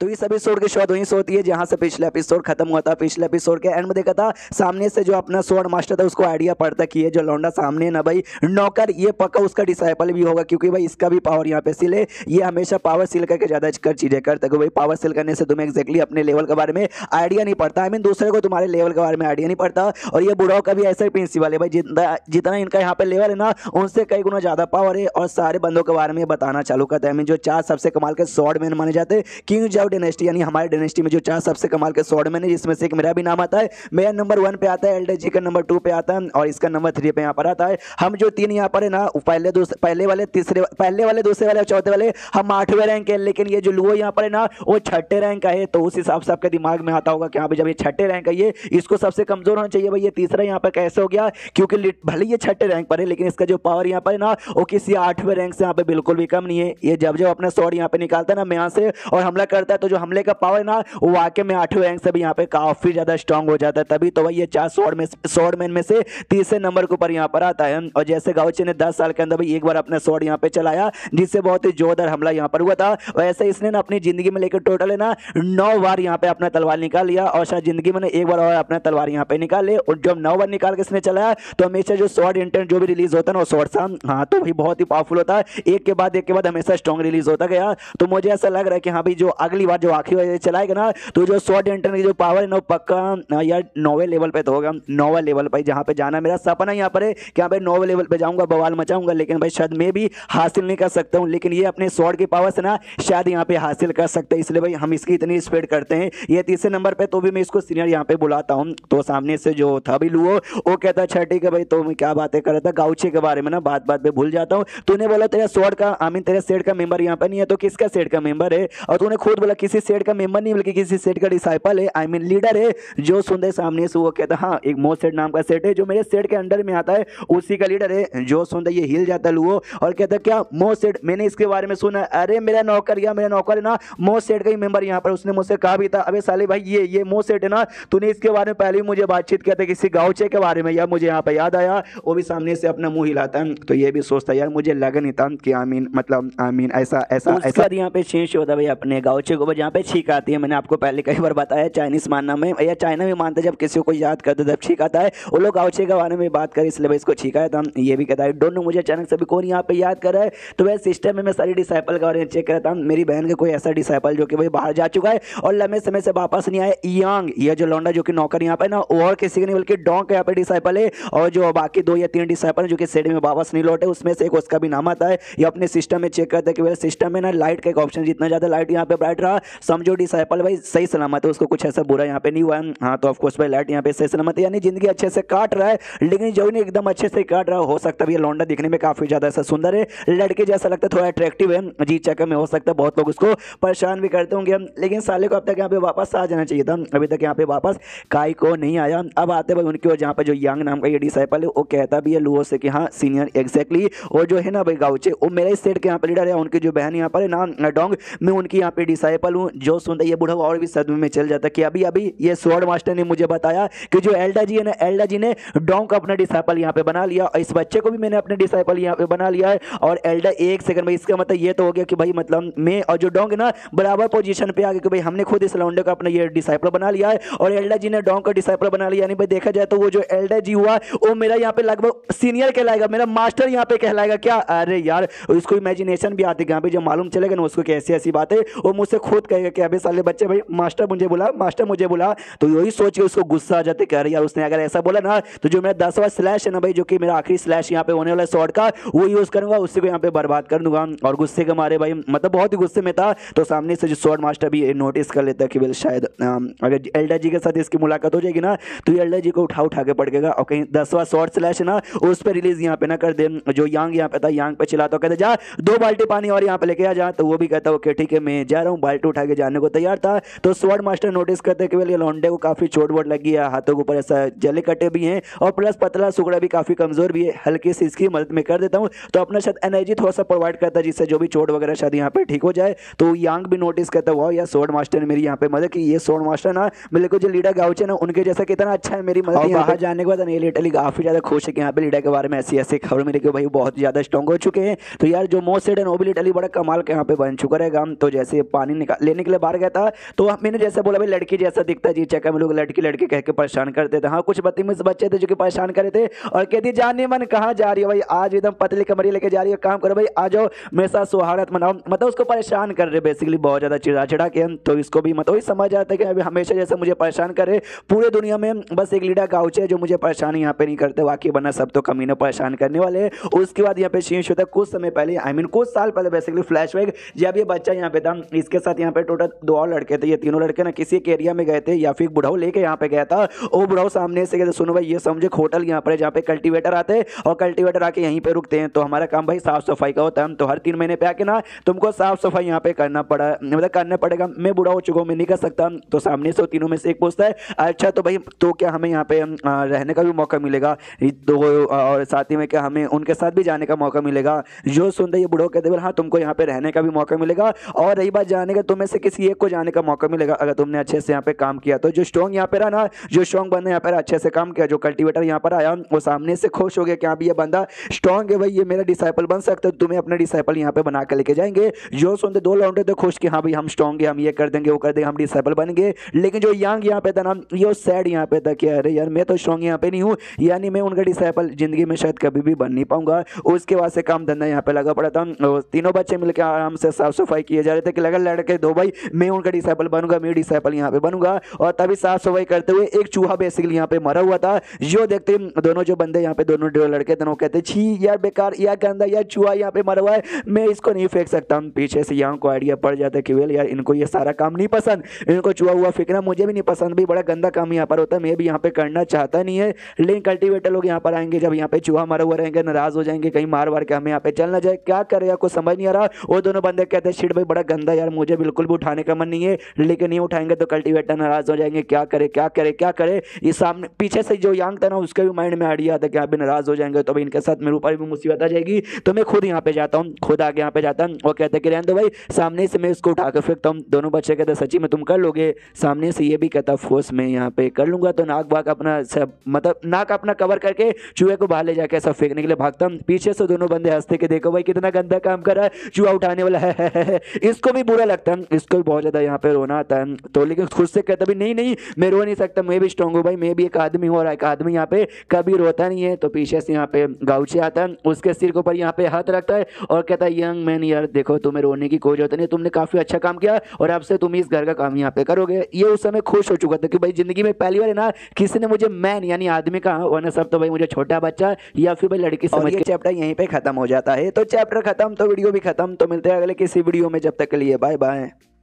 तो इस एपिसोड की शॉट वहीं से होती है, जहाँ से पिछले एपिसोड खत्म हुआ था। पिछले एपिसोड के एंड में देखा था, सामने से जो अपना स्वर्ण मास्टर था, उसको आइडिया पड़ता कि ये जो लौंडा सामने ना भाई, नौकर, ये पक्का उसका डिसाइपल भी होगा, क्योंकि भाई इसका भी पावर यहाँ पे सिले ये हमेशा पावर सिल करके ज़्यादा कर चीज़ें करता है भाई पावर सिल करने से तुम्हें एक्जैक्टली अपने लेवल के बारे में आइडिया नहीं पड़ता। आई मीन दूसरे को तुम्हारे लेवल के बारे में आइडिया नहीं पड़ता, और ये बुढ़ाओ का भी ऐसा ही प्रिंसिपल है भाई, जितना जितना इनका यहाँ पे लेवल है ना, उनसे कई गुना ज़्यादा पावर है, और सारे बंदों के बारे में बताना चालू करता है। आई मीन जो चार सबसे कमाल के शॉर्ट मैन माने जाते किंग जाओ डेनेस्टी यानी हमारे डायनेस्टी में जो चार सबसे कमाल के स्वॉर्ड मैन है जिसमें से एक मेरा भी नाम आता है, मेरा नंबर वन पे आता है एल जी का नंबर टू पे आता है, और इसका नंबर थ्री पे यहाँ पर आता है। हम जो तीन यहाँ पर है ना पहले पहले वाले, तीसरे, पहले वाले, दूसरे वाले चौथे वाले, हम आठवें रैंक है, लेकिन ये जो लुओ यहाँ पर है ना, वो छठे रैंक का है तो उस हिसाब से आपके दिमाग में आता होगा कि हाँ भाई जब ये छठे रैंक है ये इसको सबसे कमज़ोर होना चाहिए भाई, ये तीसरा यहाँ पर कैसे हो गया? क्योंकि भले ये छठे रैंक पर है, लेकिन इसका जो पावर यहाँ पर है ना, वो किसी आठवें रैंक से यहाँ पे बिल्कुल भी कम नहीं है। ये जब जब अपना शॉट यहाँ पे निकालता है ना, मैं यहाँ से और हमला करता है तो जो हमले का पावर है ना, वो वाक्य में आठवें रैंक से भी यहाँ पे काफ़ी ज़्यादा स्ट्रॉन्ग हो जाता है। तभी तो भाई ये चार सौड़ में सौड़ मैन में से तीसरे नंबर के ऊपर यहाँ पर आता है। और जैसे गाउचे ने दस साल के अंदर भाई एक बार अपने सौड़ यहाँ पे चलाया, जिससे बहुत ही जोरदार हमला यहाँ पर हुआ था। वैसे इसने ना अपनी ज़िंदगी में लेकर टोटल है ना, नौ बार यहाँ पे अपना तलवार निकाल लिया। और शायद ज़िंदगी में एक बार और अपना तलवार यहाँ पे निकाल ले। और जब नौ बार निकाल के इसने चलाया तो हमेशा जो शॉर्ट इंटरनेट जो भी रिलीज़ होता है ना शॉर्ट सा हाँ तो भाई बहुत ही पावरफुल होता है। एक के बाद, एक के बाद हमेशा स्ट्रॉन्ग रिलीज़ होता गया। तो मुझे ऐसा लग रहा है कि हाँ भाई जो अगली बार जो आखिरी बार चलाएगा ना तो जो शॉर्ट इंटरनेट की जो पावर है ना पक्का यार, नौवे लेवल पे तो होगा, नौवे लेवल पे। जहाँ पे जाना मेरा सपना यहाँ पर है कि हाँ भाई नौवे लेवल पे जाऊँगा, बवाल मचाऊँगा, लेकिन भाई शायद मैं भी हासिल नहीं कर सकता हूँ। लेकिन ये अपने शॉर्ट की पावर से ना, शायद यहाँ पे हासिल कर सकते हैं। इसलिए भाई हम इसकी इतनी स्पीड करते हैं। ये तीसरे नंबर पर तो भी मैं इसको सीनियर यहाँ पे बुलाता हूँ। तो सामने से जो था भी लुओ वो कहता अच्छा ठीक है भाई तो मैं क्या बातें कर रहा था? गाउचे के बारे में ना बात बात पे भूल जाता हूँ। तूने बोला तेरा शॉर्ट का आई मीन तेरे सेट का मेंबर यहाँ पे नहीं है तो किसका सेट का मेंबर है? और तूने खुद बोला किसी सेट का मेंबर नहीं बल्कि किसी सेट का डिसाइपल है आई मीन लीडर है जो सुंदर सामने से वो कहता हाँ एक मोस्ट सेट नाम का सेट है जो मेरे सेट के अंडर में आता है उसी का लीडर है जो सुंदर ये हिल जाता है लुओ। और कहता क्या मोस्ट सेट मैंने इसके बारे में सुना अरे मेरा नौकर या मेरा नौकर है ना मोस्ट सेट का ही मेंबर यहाँ पर उसने मुझसे कहा भी था अबे साले भाई ये ये मोस्ट सेट है ना तूने इसके बारे में पहले ही मुझे बातचीत किया था किसी गाउचे के बारे में या मुझे यहाँ पर याद आया वो भी सामने से अपना मुँह हिलाता है। तो ये भी सोचता यार मुझे लगा नहीं था कि आमीन मतलब आमीन ऐसा ऐसा ऐसा यहाँ पे चेंज होता भाई अपने गाउचे को जहाँ पे छीक आती है, मैंने आपको पहले कई बार बताया चाइनीज़ मानना में, या चाइना भी मानते जब किसी को याद करते तब छीक आता है। वो लोग गाउचे के बारे में बात करें, इसलिए इसको छीका है तो हम ये भी कहता है डोंट नो मुझे अचानक से भी कौन यहाँ पे याद कर रहा है? तो वह सिस्टम में मैं सारी डिसाइपल के बारे में चेक करता हूँ मेरी बहन का कोई ऐसा डिसाइपल जो कि भाई बाहर जा चुका है, और लंबे समय से वापस नहीं आया यंग ये जो लौंडा जो कि नौकर यहाँ पे ना और किसी के नहीं, बल्कि डोंक यहाँ पे डिसाइपल है, और जो बाकी दो या तीन डिसाइपल जो कि सेड में वापस नहीं लौटे, उसमें से एक उसका भी नाम आता है, ये अपने सिस्टम में चेक करता है कि मेरे सिस्टम में ना लाइट का एक ऑप्शन जितना ज़्यादा लाइट यहाँ पे ब्राइट रहा समझो डिसाइपल भाई, सही सलामत है, उसको कुछ ऐसा बुरा यहाँ पे नहीं हुआ। हाँ तो ऑफकोर्स भाई लाइट यहाँ पे सही सलामत यानी ज़िंदगी अच्छे से काट रहा है, लेकिन जो नहीं एकदम अच्छे से काट रहा हो सकता है लौंडा दिखने में काफ़ी ज़्यादा ऐसा सुंदर है। लड़के जैसा लगता है, थोड़ा अट्रैक्टिव है। जी चक्कर में हो सकता है, बहुत लोग उसको परेशान भी करते होंगे। लेकिन साले को अब तक यहाँ पे वापस आ जाना चाहिए था। अभी तक यहाँ पे वापस काई को नहीं आया। अब आते भाई उनकी और जहाँ पे जो यंग नाम का ये डिसाइपल है, वो कहता भी है लुओ से कि हाँ सीनियर एग्जैक्टली और जो है ना भाई गाउचे वो मेरे सेट के यहाँ पे लीडर है। उनकी जो बहन यहाँ पर है ना डोंग मैं उनकी यहाँ पे डिसाइपल हूँ, जो सुनता ये बूढ़ा और भी सदमे में चल जाता कि अभी अभी ये स्वर्ण मास्टर ने मुझे बताया कि जो एल्डा जी है ना एल्डा जी ने डोंग को अपना डिसाइपल यहाँ पे बना लिया और इस बच्चे को भी मैंने अपने डिसाइपल यहाँ पे बना लिया है। और एल्डा एक सेकंड में इसका मतलब ये तो हो गया कि भाई मतलब मैं और जो डोंग ना, बराबर पोजीशन पे आ गया कि भाई, हमने खुद इस लौंडे को अपना ये डिसाइपल बना लिया है। और एल्डा जी ने डोंग का डिसाइपल बना लिया, यानी भाई देखा जाए तो वो जो एल्डा जी हुआ, वो मेरा यहाँ पे लगभग सीनियर कहलाएगा, मेरा मास्टर यहाँ पे कहलाएगा। क्या? अरे यार, उसको इमेजिनेशन भी आती है जब मालूम चलेगा ना, उसको कैसी ऐसी बात है वो मुझसे खुद कहेगा कि अभी साले बच्चे भाई, मास्टर मुझे बोला, मास्टर मुझे बोला। तो यही सोच के उसको गुस्सा आ जाते, कह रहे, यार, उसने अगर ऐसा बोला ना तो जो मेरा दसवा स्लैश है ना भाई, जो कि मेरा आखिरी स्लैश यहाँ पे होने वाला शॉर्ट का, वो यूज़ करूँगा उसी को यहाँ पे बर्बाद कर दूँगा। और गुस्से के मारे भाई मतलब बहुत ही गुस्से में था। तो सामने से जो शॉर्ट मास्टर भी नोटिस कर लेता कि भाई शायद अगर एल्डा जी के साथ इसकी मुलाकात हो जाएगी ना तो ये एल्डा जी को उठा उठा के पड़ेगा और कहीं दसवा शॉर्ट स्लैश है ना, उस पर रिलीज़ यहाँ पे ना कर दे। जो यांग यहाँ पे था यांग पे चिल्लाता, कहते, जा, दो बाल्टी पानी और यहाँ पे लेके आ जा। तो वो भी कहता ओके ठीक है, मैं जा रहा हूँ बाल्टी उठा के जाने को तैयार था। तो स्वॉर्ड मास्टर नोटिस करते कि ये लौंडे को काफ़ी चोट वोट लगी है हाथों के ऊपर ऐसा जले कटे भी हैं और प्लस पतला सुगड़ा भी काफ़ी कमज़ोर भी है। हल्की सी इसकी मदद में कर देता हूँ। तो अपना शायद एनर्जी थोड़ा सा प्रोवाइड करता है जिससे जो भी चोट वगैरह शायद यहाँ पे ठीक हो जाए। तो यांग भी नोटिस करता हुआ या सोड मास्टर ने मेरी यहाँ पे मदद की। ये सोड मास्टर ना मेरे को जो लीडर गाउचे ना उनके जैसा कितना अच्छा है मेरी मदद बाहर जाने के बाद नहीं लिटरली काफ़ी ज़्यादा खुश है कि यहाँ पे लीडर के बारे में ऐसी ऐसी खबर मिली कि भाई बहुत ज़्यादा स्ट्रॉन्ग हो चुके हैं। तो यार जो मोस्ट सेड है वो भी लिटरली बड़ा कमाल के यहाँ पे बन चुका रहेगा। तो जैसे पानी लेने के लिए बाहर गया था। तो मैंने जैसे बोला, भाई, लड़की जैसा दिखता है जी चेक हम लोग लड़की लड़की कह के परेशान करते थे। हाँ कुछ बदतमीज बच्चे थे जो कि परेशान कर थे और कहती, जाने मन कहाँ जा रही है भाई? आज एकदम पतली कमरी लेके जा रही है, काम करो भाई, आ जाओ, मेरे साथ सुहारत मनाओ। मतलब उसको परेशान कर रहे बेसिकली बहुत ज़्यादा चिड़ा चिड़ा के तो इसको भी मतलब वही समझ आता है कि अभी हमेशा जैसे मुझे परेशान करे पूरे दुनिया में बस एक लीडर गाउच है जो मुझे परेशान यहाँ पे नहीं करते, वाकई बना सब तो कमीने परेशान करने वाले उसके बाद यहाँ पे शीश होता है, कुछ समय पहले आई मीन कुछ साल पहले बेसिकली फ्लैश जब ये बच्चा यहाँ पे था, इसके साथ यहाँ पे टोटल दो और लड़के थे। ये तीनों लड़के ना किसी एक एरिया में गए थे या फिर बुढ़ाऊ लेके यहाँ पे गया था। वो बुढ़ाऊ सामने से कहते, सुनो भाई, ये समझे होटल यहाँ पर जहाँ पे कल्टीवेटर आते हैं और कल्टीवेटर आके यहीं पे रुकते हैं। तो हमारा काम भाई साफ़ सफ़ाई का होता है। तो हर तीन महीने पे आके ना तुमको साफ़ सफ़ाई यहाँ पे करना पड़ा मतलब करना पड़ेगा। मैं बुढ़ा हो चुका हूँ मैं नहीं कर सकता। तो सामने से तीनों में से एक पूछता है अच्छा तो भाई तो क्या हमें यहाँ पे रहने का भी मौका मिलेगा? तो और साथ ही में क्या हमें उनके साथ भी जाने का मौका मिलेगा। जो सुनते ये बुढ़ो कहते हाँ तुमको यहाँ पे रहने का भी मौका मिलेगा। और रही बात जाने का तुम्हें से किसी एक को जाने का मौका मिलेगा अगर तुमने अच्छे से यहाँ पे काम किया। तो जो स्ट्रॉन्ग यहाँ पे रहा ना, जो स्ट्रॉन्ग बंदा यहाँ पर अच्छे से काम किया, जो कल्टिवेटर यहाँ पर आया, वो सामने से खुश हो गया कि हाँ भी ये बंदा स्ट्रॉन्ग है भाई, ये मेरा डिसाइपल बन सकता है तुम्हें अपने डिसाइपल यहाँ पे बना कर लेके जाएँगे। जो सुनते दो लौंडे तो खुश कि हाँ भाई, हम स्ट्रॉन्ग है, हम ये कर देंगे, वो कर देंगे, हम डिसाइपल बन गए लेकिन जो यंग यहाँ पे था ना, ये सैड यहाँ पे था कि, अरे यार, मैं तो स्ट्रॉन्ग यहाँ पे नहीं हूँ। यानी मैं उनका डिसाइपल ज़िंदगी में शायद कभी भी बन नहीं पाऊँगा। उसके बाद से काम धंधा यहाँ पे लगा पड़ा था। तीनों बच्चे मिलकर आराम से साफ़ सफ़ाई किए जा रहे थे कि लगा लड़के दो भाई। मैं उनका डिसाइपल बनूँगा, मैं डिसाइपल यहाँ पे बनूँगा। और तभी साफ़ सफ़ाई करते हुए एक चूहा बेसिकली यहाँ पे मरा हुआ था। जो देखते दोनों जो बंदे यहाँ पे, दोनों लड़के दोनों कहते, छी, यार बेकार, यार गंदा, यार चूहा यहाँ पे मरा हुआ है। मैं इसको नहीं फेंक सकता। हूँ पीछे से यहाँ को आइडिया पड़ जाता है कि, वेल यार, इनको ये सारा काम नहीं पसंद। इनको चूहा हुआ फेंकना मुझे भी नहीं पसंद। भी बड़ा गंदा काम यहाँ पर होता है। मैं भी यहाँ पे करना चाहता नहीं है। लेकिन कल्टिवेटर लोग यहाँ पर आएँगे, जब यहाँ पे चूहा मरा हुआ रहेंगे, नाराज़ हो जाएँगे, कहीं मार मार के हमें यहाँ पे चलना जाए। क्या करे आपको समझ नहीं आ रहा। वो दोनों बंदे कहते हैं शिट भाई, बड़ा गंदा यार, मुझे बिल्कुल भी उठाने का मन नहीं है, लेकिन नहीं उठाएँगे तो कल्टिवेटर नाराज़ हो जाएँगे। क्या करे क्या करे क्या करे? ये सामने, पीछे से जो यांग था ना, उसके भी माइंड में आइडिया था कि आप भी नाराज़ हो जाएँगे तो भाई इनके साथ मेरे ऊपर भी मुसीबत आ जाएगी। तो मैं खुद यहाँ पे जाता हूँ, खुद आगे यहाँ पे जाता हूँ, और कहते कि रहने दो भाई, सामने से मैं इसको उठा कर फेंकता हूँ। दोनों बच्चे कहते सची में तुम कर लोगे? सामने से ये भी कहता फोर्स में यहाँ पे कर लूँगा। तो नाक बाग अपना सब मतलब नाक अपना कवर करके चूहे को बाहर ले जाके ऐसा फेंकने के लिए भागता हूँ। पीछे से दोनों बंदे हँसते के देखो भाई कितना गंदा काम कर रहा है, चूहा उठाने वाला है। इसको भी बुरा लगता है। इसको भी बहुत ज़्यादा यहाँ पे रोना आता है। तो लेकिन खुद से कहता भी नहीं नहीं मैं रो नहीं सकता मैं भी स्ट्रॉन्ग हूँ भाई मैं भी एक आदमी हूँ और एक आदमी यहाँ पे कभी रोता नहीं है। तो पीछे से यहाँ पे गाउचे आता है। उसके सिर के ऊपर यहाँ पे हाथ रखता है और कहता है यंग मैन यार देखो तुम्हें रोने की कोई ज़रूरत नहीं तुमने काफ़ी अच्छा काम किया और अब से तुम इस घर का काम यहाँ पे करोगे। ये उस समय खुश हो चुका था कि भाई ज़िंदगी में पहली बार ना किसी ने मुझे मैन यानी आदमी कहा वरना सब तो भाई मुझे छोटा बच्चा या फिर भाई लड़की समझ के। चैप्टर यहीं पे खत्म हो जाता है। तो चैप्टर खत्म तो वीडियो भी खत्म तो मिलते हैं अगले किसी वीडियो में। जब तक के लिए बाय बाय è.